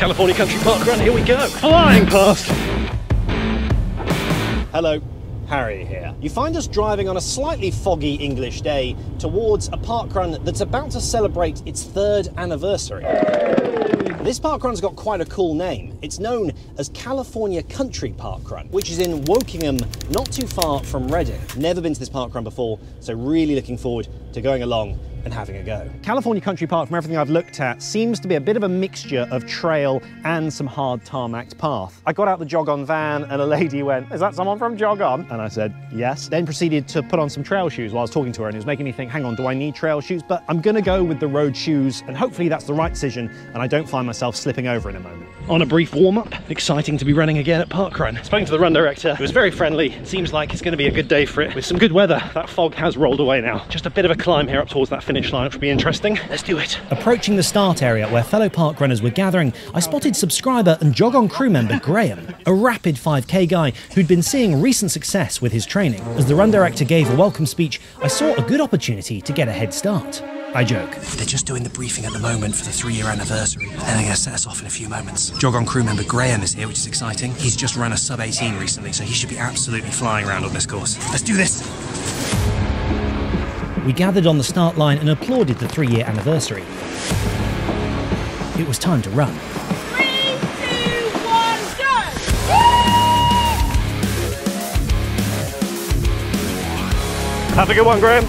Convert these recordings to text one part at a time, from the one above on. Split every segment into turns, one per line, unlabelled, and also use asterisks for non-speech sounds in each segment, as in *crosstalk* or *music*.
California Country parkrun, here we go. Flying past.
Hello, Harry here. You find us driving on a slightly foggy English day towards a parkrun that's about to celebrate its third anniversary. This parkrun's got quite a cool name. It's known as California Country Parkrun, which is in Wokingham, not too far from Reading. Never been to this parkrun before, so really looking forward to going along and having a go. California Country Park, from everything I've looked at, seems to be a bit of a mixture of trail and some hard tarmacked path. I got out the jog on van and a lady went, is that someone from Jog On? And I said, yes. Then proceeded to put on some trail shoes while I was talking to her and it was making me think, hang on, do I need trail shoes? But I'm gonna go with the road shoes and hopefully that's the right decision and I don't find myself slipping over in a moment. On a brief warm-up, exciting to be running again at Parkrun. Spoken to the run director, he was very friendly. Seems like it's gonna be a good day for it with some good weather. That fog has rolled away now. Just a bit of a climb here up towards that finish line, which will be interesting. Let's do it. Approaching the start area where fellow park runners were gathering, I spotted subscriber and Jog On crew member Graham, a rapid 5k guy who'd been seeing recent success with his training. As the run director gave a welcome speech, I saw a good opportunity to get a head start. I joke.
They're just doing the briefing at the moment for the three year anniversary, and they're going to set us off in a few moments. Jog On crew member Graham is here, which is exciting. He's just run a sub 18 recently, so he should be absolutely flying around on this course. Let's do this!
We gathered on the start line and applauded the three year anniversary. It was time to run.
Have a good one, Graham.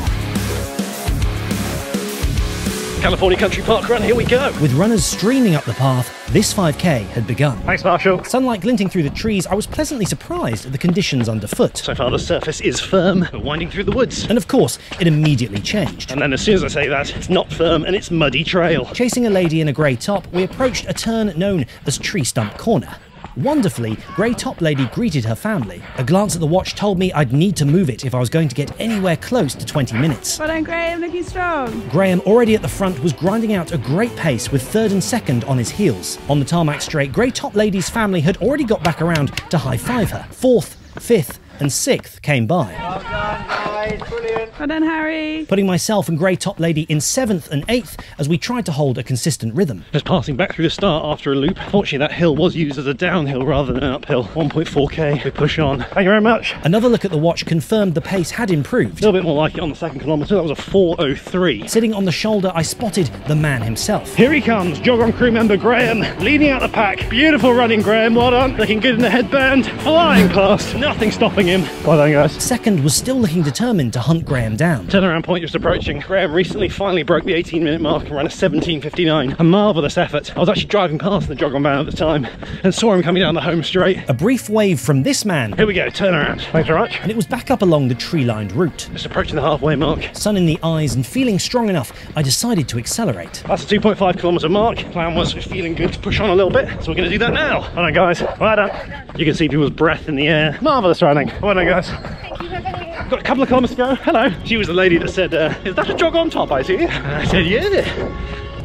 California Country parkrun, here we go.
With runners streaming up the path, this 5k had begun.
Thanks, marshal.
Sunlight glinting through the trees, I was pleasantly surprised at the conditions underfoot.
So far the surface is firm. We're winding through the woods.
And of course, it immediately changed.
And then as soon as I say that, it's not firm and it's muddy trail.
Chasing a lady in a grey top, we approached a turn known as Tree Stump Corner. Wonderfully, Grey Top Lady greeted her family. A glance at the watch told me I'd need to move it if I was going to get anywhere close to 20 minutes.
Well done, Graham, looking strong.
Graham, already at the front, was grinding out a great pace with third and second on his heels. On the tarmac straight, Grey Top Lady's family had already got back around to high five her. Fourth, fifth, and sixth came by.
Well done, Harry.
Putting myself and Grey Top Lady in seventh and eighth as we tried to hold a consistent rhythm.
Just passing back through the start after a loop. Fortunately, that hill was used as a downhill rather than an uphill. 1.4k, we push on. Thank you very much.
Another look at the watch confirmed the pace had improved.
A little bit more like it on the second kilometre. That was a 4.03.
Sitting on the shoulder, I spotted the man himself.
Here he comes, Jog On crew member Graham, leading out the pack. Beautiful running, Graham. Well done. Looking good in the headband. Flying past. Nothing stopping him. Well done, guys.
Second was still looking determined to hunt Graham down.
Turnaround point just approaching. Graham recently finally broke the 18 minute mark and ran a 17.59. A marvellous effort. I was actually driving past the jog on van at the time and saw him coming down the home straight.
A brief wave from this man,
Here we go, turnaround. Thanks very much.
and it was back up along the tree lined route.
Just approaching the halfway mark.
Sun in the eyes and feeling strong enough, I decided to accelerate.
That's a 2.5 kilometre mark. Plan was feeling good to push on a little bit, so we're going to do that now. Well done, guys. Well done. You can see people's breath in the air. Marvellous running. Well done, guys. Got a couple of kilometres to go. Hello. She was the lady that said, uh, Is that a jog on top, I see? And I said, Yeah.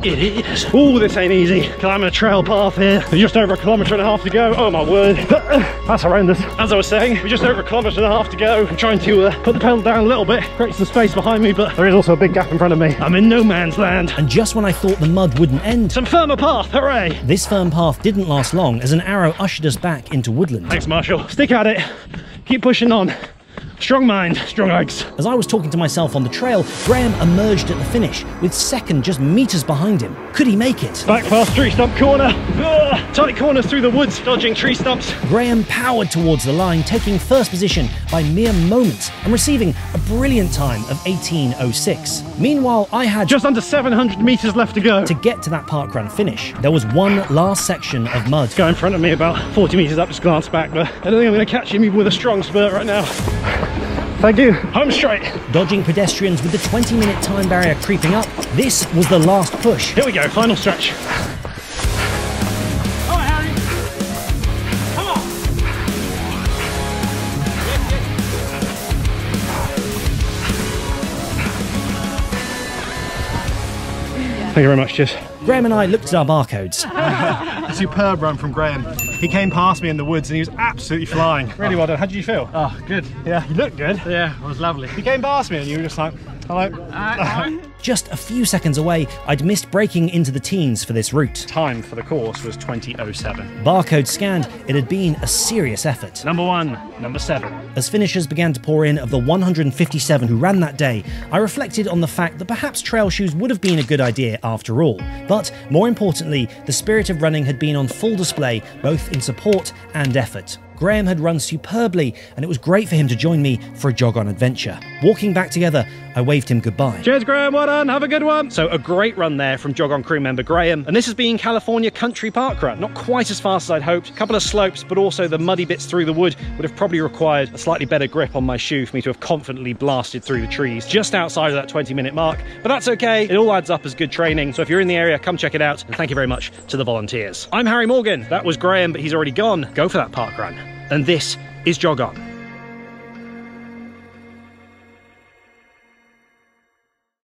It is. Oh, this ain't easy. Climbing a trail path here. There's just over a kilometre and a half to go. Oh my word. That's horrendous. As I was saying, we're just over a kilometre and a half to go. I'm trying to uh, put the pedal down a little bit, create some space behind me, but there is also a big gap in front of me. I'm in no man's land.
And just when I thought the mud wouldn't end,
Some firmer path, hooray!
this firm path didn't last long as an arrow ushered us back into woodland.
Thanks, marshal. Stick at it. Keep pushing on. Strong mind, strong legs.
As I was talking to myself on the trail, Graham emerged at the finish, with second just metres behind him. Could he make it?
Back past tree stump corner. Ugh. Tight corners through the woods, dodging tree stumps.
Graham powered towards the line, taking first position by mere moments and receiving a brilliant time of 18.06. Meanwhile, I had
Just under 700 metres left to go.
to get to that parkrun finish. There was one last section of mud.
Go in front of me about 40 metres up, just glance back, but I don't think I'm going to catch him even with a strong spurt right now. Thank you. Home straight.
Dodging pedestrians with the 20 minute time barrier creeping up, this was the last push.
Here we go, final stretch. Thank you very much, cheers.
Graham and I looked at our barcodes. *laughs*
Superb run from Graham. He came past me in the woods and he was absolutely flying. Really well done. How did you feel?
Oh, good.
Yeah, you look good.
Yeah, it was lovely.
He came past me and you were just like, hello.
Uh, uh, just a few seconds away, I'd missed breaking into the teens for this route.
Time for the course was 2007.
Barcode scanned, it had been a serious effort.
Number one, number seven.
As finishers began to pour in of the 157 who ran that day, I reflected on the fact that perhaps trail shoes would have been a good idea after all. But more importantly, the spirit of running had been on full display both in support and effort. Graham had run superbly, and it was great for him to join me for a jog on adventure. Walking back together, I waved him goodbye.
Cheers, Graham. Well done. Have a good one. So, a great run there from Jog On crew member Graham. And this has been California Country parkrun. Not quite as fast as I'd hoped. A couple of slopes, but also the muddy bits through the wood would have probably required a slightly better grip on my shoe for me to have confidently blasted through the trees just outside of that 20 minute mark. But that's okay. It all adds up as good training. So, if you're in the area, come check it out. And thank you very much to the volunteers. I'm Harry Morgan. That was Graham, but he's already gone. Go for that parkrun and this is Jog On.